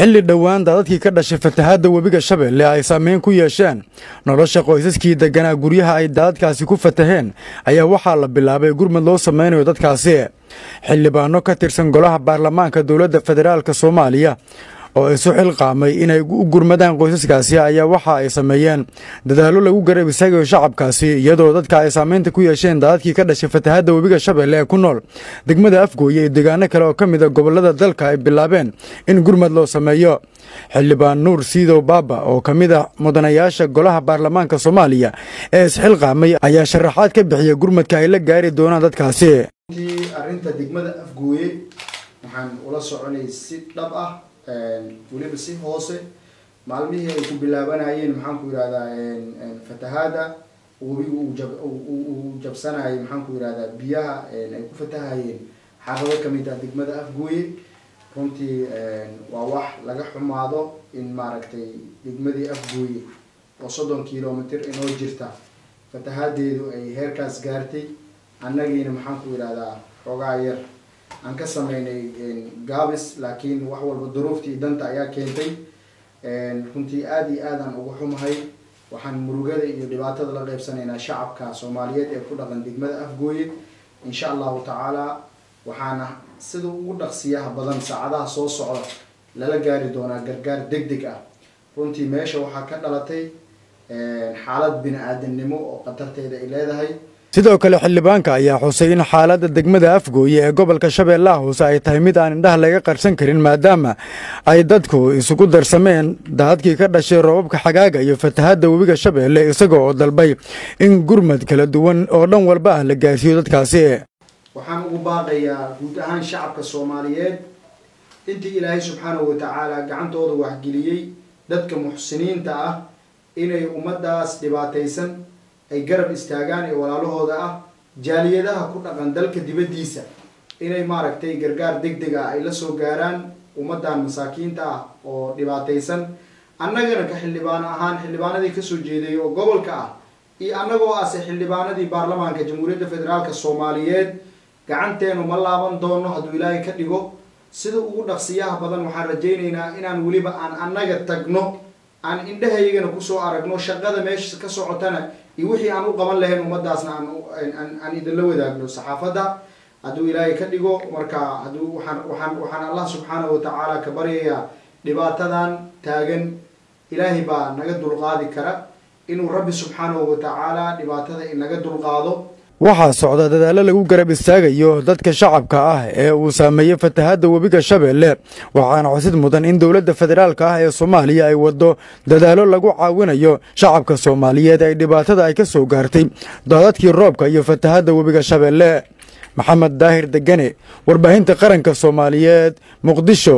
xilli dhowaan daadadkii ka dhashay fatahaadda webiga shabeelle ay saameyn ku yeesheen. Nolosha qoysaskii degganaa guryaha ay daadadkaasi ku fataheen ayaa waxaa la bilaabay gurmad loo samaynayo dadkaasi. Xildhibaano ka tirsan golaha baarlamaanka dowladda federaalk soomaaliya oo isu xilqaamay inay u gurmadaan qoysaskaasi ayaa waxa ay sameeyeen. Dadaallo lagu garab istaagayo shacabkaasi iyadoo dadka ay saamaynta ku yeesheen daadadkii ka dhashay fatahaadda webiga shabeelle ee ku nool. Degmada afgooye iyo deegaano kale oo ka mida gobollada dalka ay bilaabeen in gurmad loo sameeyo. Xildhibaan nuur siidow baaba oo ka mid ah mudanayaasha golaha baarlamaanka soomaaliya ee isxilqaamay ayaa sharaxaad ka bixiya gurmadka ay la gaari doonaan dadkaasi. Arrinta degmada afgooye waxaan ula soconay si dhab ah weliba si hoose maalmihii ay ku bilaabanayeen maxaan ku yihahdaa fatahaada. Webiga uu jabsanayay maxaan ku yihahdaa biyaha ay ku fatahayeen. Xaafado ka mid ah degmada afgooye runtii waa wax laga xumaado in maaragtay degmadii afgooye oo soddon kilomitr inoo jirta. Fatahaadeedu ay heerkaas gaartay. Annagiina maxaan ku yidhahdaa xoogaa yar aan ka sameynay gaabis laakiin wax walba duruuftii danta ayaa keentay. Runtii aada iyo aadaan uga xumahay waxaan murugada iyo dhibaatada la qeybsanaynaa shacabka soomaaliyeed ee ku dhaqan degmada afgooye. Insha allahu tacaala waxaana sida ugu dhaqsiyaha badan saacadaha soo socda lala gaari doonaa gargaar deg deg ah. Runtii meesha waxaa ka dhalatay xaalad bini aadamnimo oo khatarteeda ay leedahay sidoo kale xildhibaanka ayaa xusay in xaaladda degmada afgooye ee gobolka shabeellaha hoose ay tahay mid aan indhaha laga qarsan karin maadaama ay dadku isugu darsameen daadadkii ka dhashay roobabka xagaaga iyo fatahaadda webiga shabeelle isaga oo dalbay in gurmad kala duwan oo dhan walba ah la gaarsiiyo dadkaasi. Waxaan ugu baaqayaa guud ahaan shacabka soomaaliyeed intii ilaahay subxaanahu watacaala gacantooda waxgeliyey dadka muxsiniinta ah inay ummaddaas dhibaataysan ay garab istaagaan ee walaalahooda ah jaaliyadaha ku dhaqan dalka dibaddiisa. Inay maaragtay gargaar deg deg ah ay la soo gaaraan ummaddan masaakiinta ah oo dhibaataysan. Annagana ka xildhibaan ahaan xildhibaanadii ka soo jeeday oo gobolka ah iyo annagoo ase xildhibaanadii baarlamaanka jamhuuriyadda federaalka soomaaliyeed gacanteenu ma laaban doono hadduu ilaahay ka dhigo. Sida ugu dhaqsiyaha badan waxaan rajaynaynaa inaan weliba aan annaga tagno aan indhahaygana ku soo aragno shaqada meesha ka socotana iyo wixii aan u qaban lahayn ummadaasna aan idinla wadaagno. Saxaafadda hadduu ilaahay ka dhigo marka hadduu waxaan waxaan waxaan allah subxaanahu watacaala ka baryayaa dhibaatadan taagan ilaahay baa naga dulqaadi kara. Inuu rabbi subxaanahu watacaala dhibaatada inaga dulqaado waxaa socda dadaallo lagu garab istaagayo dadka shacabka ah ee uu saameeyey fatahaadda webiga shabeelle waxaana xusid mudan in dowladda federaalka ah ee soomaaliya ay waddo dadaallo lagu caawinayo shacabka soomaaliyeed ay dhibaatada ay ka soo gaartay daadadkii roobka iyo fatahaadda webiga shabeelle maxamed daahir degane warbaahinta qaranka soomaaliyeed muqdisho